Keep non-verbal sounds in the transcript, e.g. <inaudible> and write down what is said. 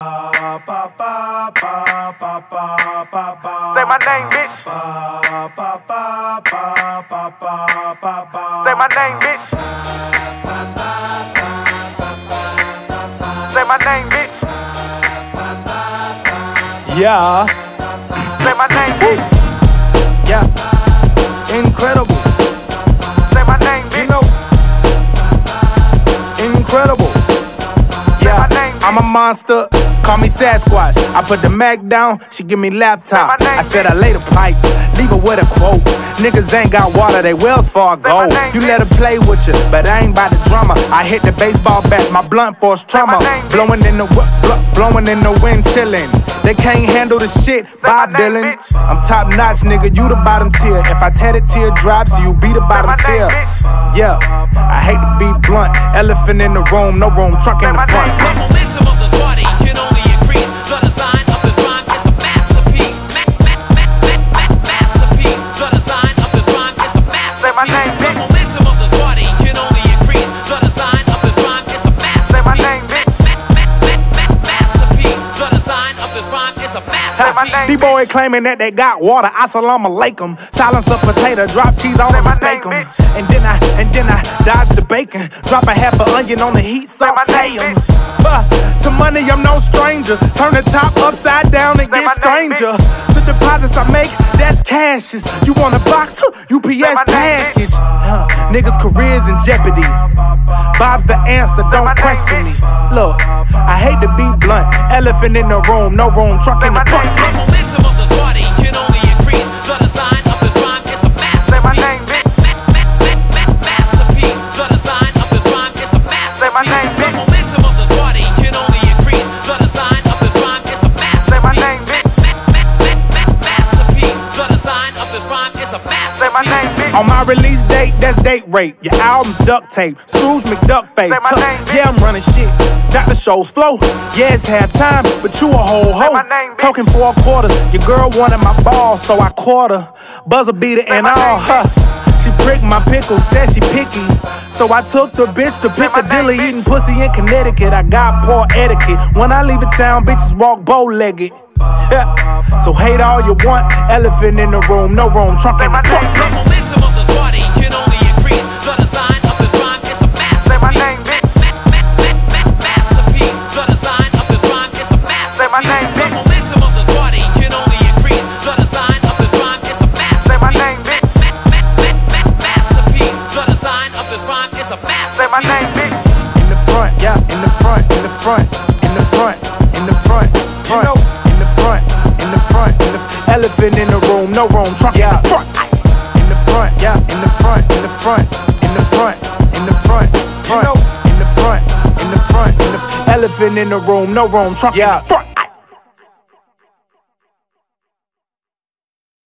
Say my name, bitch. Say my name, bitch. Say my name, bitch. Yeah, Say my name, bitch. yeah. Incredible, Say my name, you bitch. know. Incredible. Yeah, I'm a monster. Call me Sasquatch. I put the Mac down, she give me laptop. I said I lay the pipe, leave her with a quote. Niggas ain't got water, they Wells my name, You let her play with you, but I ain't by the drummer. I hit the baseball bat, my blunt force trauma. Blowing in the wi- bl- blowing in the wind, chillin'. They can't handle the shit, Bob Dylan. I'm top notch, nigga. You the bottom tier. If I tear the teardrops, you be the bottom tier. Yeah, I hate to be blunt. Elephant in the room, no room, truck in the front. A my masterpiece. name. D-boy claiming that they got water. I Assalamu alaikum. Silence a potato, drop cheese on them my and name, bake 'em. And then I, and then I dodge the bacon. Drop a half a onion on the heat, saute 'em. To money, I'm no stranger. Turn the top upside down and get stranger. The deposits I make, that's cashes. You want a box? UPS package. Huh, niggas' careers in jeopardy. Bob's the answer, don't question me. Look, I hate to be blunt. Elephant in the room, no room, truck in the. That's date rape. Your album's duct tape. Scrooge McDuck face. Huh, name, yeah, I'm running shit. Got the show's flow. Yeah, it's halftime, but you a whole hoe. name. Talking four quarters. Your girl wanted my ball, so I caught her. Buzzer beater and my all. name, Huh. She pricked my pickle, said she picky. So I took the bitch to Piccadilly, eating pussy in Connecticut. I got poor etiquette. When I leave a town, bitches walk bow legged. Yeah. <laughs> So hate all you want. Elephant in the room, no room, trunk in my Say my name, bitch. In the front, yeah, in the front, in the front, in the front, in the front, front, in the front, in the front, in the elephant in the room, no room, trunk in the front. In the front, yeah, in the front, in the front, in the front, in the front, front, in the front, in the front, in the elephant in the room, no room, trunk in the front.